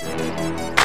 Música